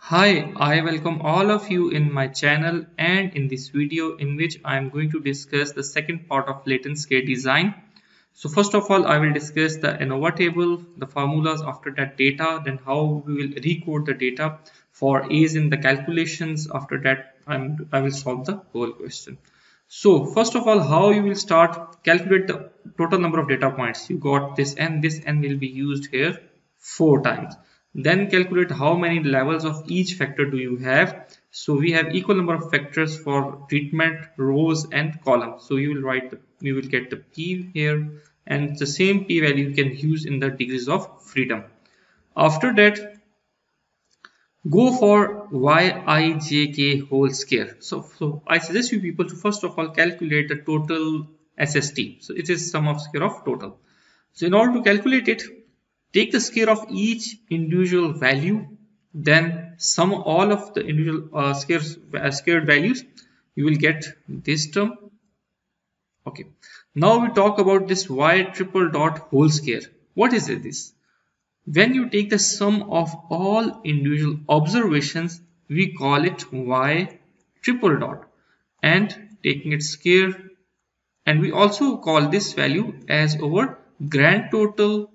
Hi, I welcome all of you in my channel and in this video in which I am going to discuss the second part of Latin square design. So first of all, I will discuss the ANOVA table, the formulas after that data, then how we will recode the data for A's in the calculations. After that, I'm, I will solve the whole question. So first of all, how you will start calculate the total number of data points. You got this and this n will be used here four times. Then calculate how many levels of each factor do you have. So we have equal number of factors for treatment, rows and columns. So you will write the, you will get the p here and the same p value you can use in the degrees of freedom. After that, go for yijk whole square so so i suggest you people to first of all calculate the total sst so it is sum of square of total so in order to calculate it take the square of each individual value then sum all of the individual uh, squares uh, squared values. You will get this term. Okay. Now we talk about this y triple dot whole square what is it this? When you take the sum of all individual observations, we call it y triple dot. And taking its square and we also call this value as our grand total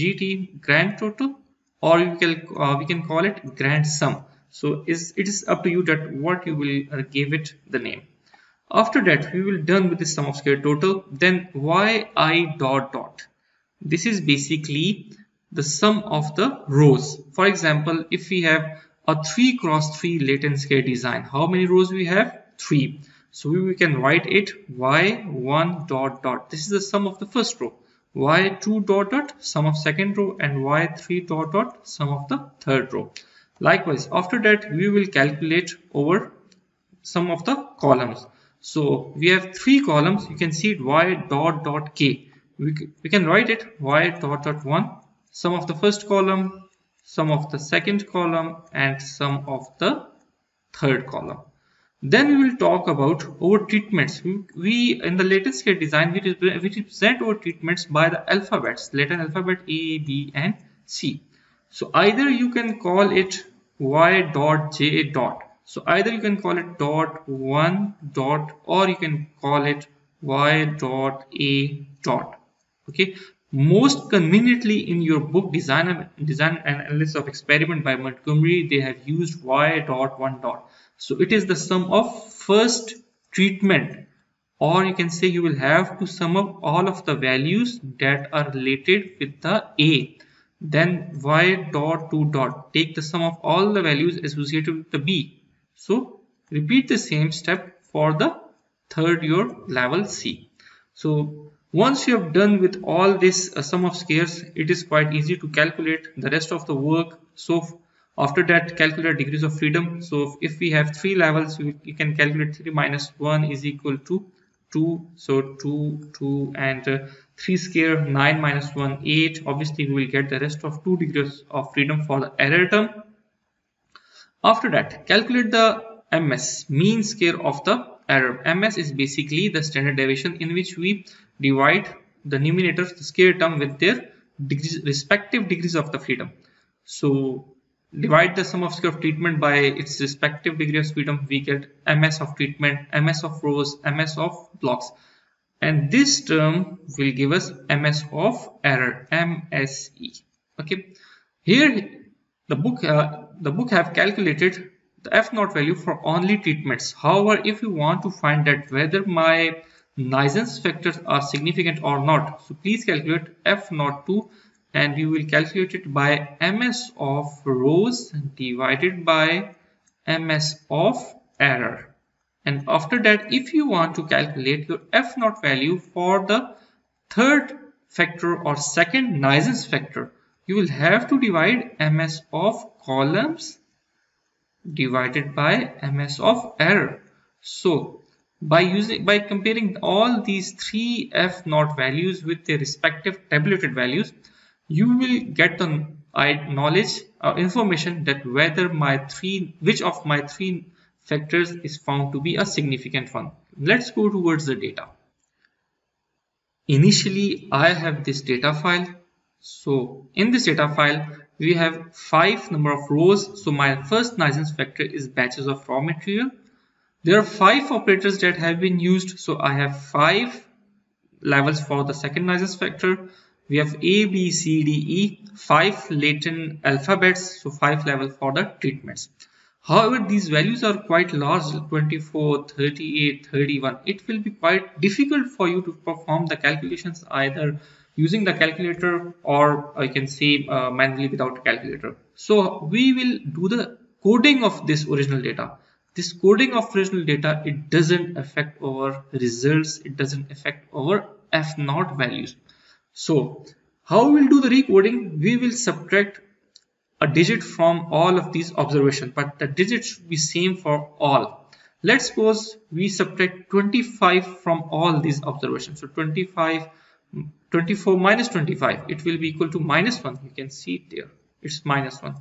gt grand total or you can uh, we can call it grand sum so is it is up to you that what you will uh, give it the name after that we will done with the sum of square total then yi dot dot this is basically the sum of the rows. For example, if we have a 3 cross 3 Latin square design, how many rows we have? 3. So we can write it y1 dot dot. This is the sum of the first row. Y2 dot dot sum of second row and y3 dot dot sum of the third row. Likewise, after that we will calculate over sum of the columns. So we have three columns. You can see it y dot dot k. We, we can write it y dot dot 1 sum of the first column, sum of the second column and sum of the third column. Then we will talk about our treatments. We in the Latin square design we represent our treatments by the alphabets, Latin alphabet A, B and C. So either you can call it y dot j dot. So either you can call it dot one dot or you can call it y dot a dot. Okay, most conveniently in your book design design and analysis of experiment by montgomery they have used y dot one dot. So it is the sum of first treatment or you can say you will have to sum up all of the values that are related with the a. Then y dot 2 dot take the sum of all the values associated with the b. So repeat the same step for the third your level c. So once you have done with all this uh, sum of squares, it is quite easy to calculate the rest of the work. So after that, calculate degrees of freedom. So if we have three levels, you, you can calculate 3 minus 1 is equal to 2. So 2, 2 and uh, 3 square 9 minus 1, 8. Obviously, we will get the rest of 2 degrees of freedom for the error term. After that, calculate the MS, mean square of the error. MS is basically the standard deviation in which we divide the numerators, the square term with their degrees, respective degrees of the freedom. So divide the sum of square of treatment by its respective degree of freedom, we get ms of treatment, ms of rows, ms of blocks. And this term will give us ms of error, mse. Okay. Here the book uh, the book have calculated the f naught value for only treatments. However, if you want to find that whether my nuisance factors are significant or not. So please calculate f naught 2 and you will calculate it by ms of rows divided by ms of error. And after that, if you want to calculate your f naught value for the third factor or second nuisance factor, you will have to divide ms of columns divided by ms of error. So by using by comparing all these three f naught values with their respective tabulated values you will get the knowledge or information that whether my three which of my three factors is found to be a significant one. Let's go towards the data. Initially i have this data file. So in this data file we have five number of rows. So my first nuisance factor is batches of raw material. There are five operators that have been used. So I have five levels for the second nuisance factor. We have A, B, C, D, E, five Latin alphabets, so five level for the treatments. However, these values are quite large 24, 38, 31. It will be quite difficult for you to perform the calculations either using the calculator or I can say uh, manually without calculator. So we will do the coding of this original data. This coding of original data, it doesn't affect our results. It doesn't affect our F naught values. So how we'll do the recoding? We will subtract a digit from all of these observations, but the digit should be same for all. Let's suppose we subtract 25 from all these observations. So 25, 24 minus 25, it will be equal to minus 1. You can see it there. It's minus 1.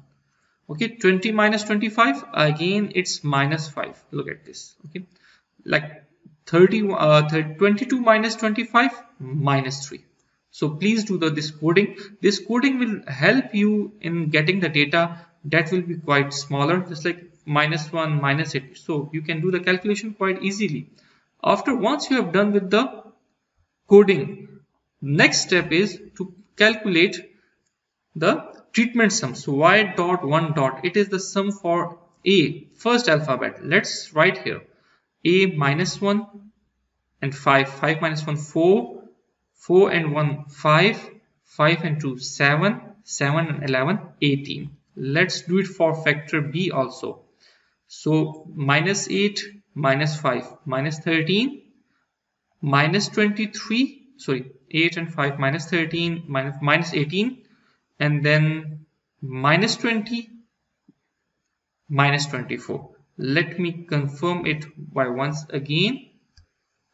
Okay, 20 minus 25, again it's minus 5. Look at this. Okay, like 30, uh, 30 22 minus 25, minus 3 so please do the this coding this coding will help you in getting the data that will be quite smaller just like minus 1 minus 8 so you can do the calculation quite easily after once you have done with the coding next step is to calculate the treatment sum. So y dot 1 dot it is the sum for a first alphabet. Let's write here. A minus 1 and 5 5 minus 1 4 4 and 1 5 5 and 2 7 7 and 11 18 let's do it for factor b also. So minus 8 minus 5 minus 13 minus 23 sorry 8 and 5 minus 13 minus minus 18 and then minus 20 minus 24 let me confirm it by once again.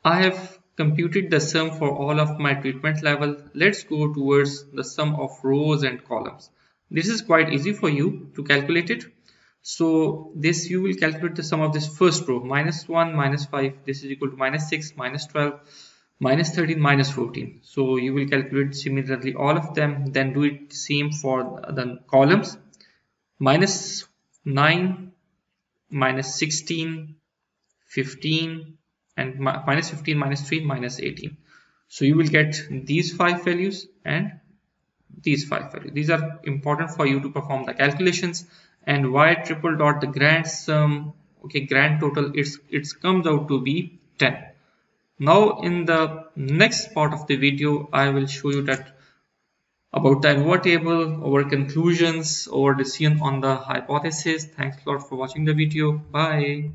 I have computed the sum for all of my treatment level. Let's go towards the sum of rows and columns. This is quite easy for you to calculate it. So this you will calculate the sum of this first row. Minus 1 minus 5 this is equal to minus 6 minus 12 minus 13 minus 14 so you will calculate similarly all of them then do it same for the columns. Minus 9 minus 16 15 and minus 15 minus 3 minus 18 so you will get these five values and these five values. These are important for you to perform the calculations. And y triple dot the grand sum okay grand total it's it comes out to be 10 now in the next part of the video i will show you that about the ANOVA table, our conclusions, our decision on the hypothesis. Thanks a lot for watching the video. Bye.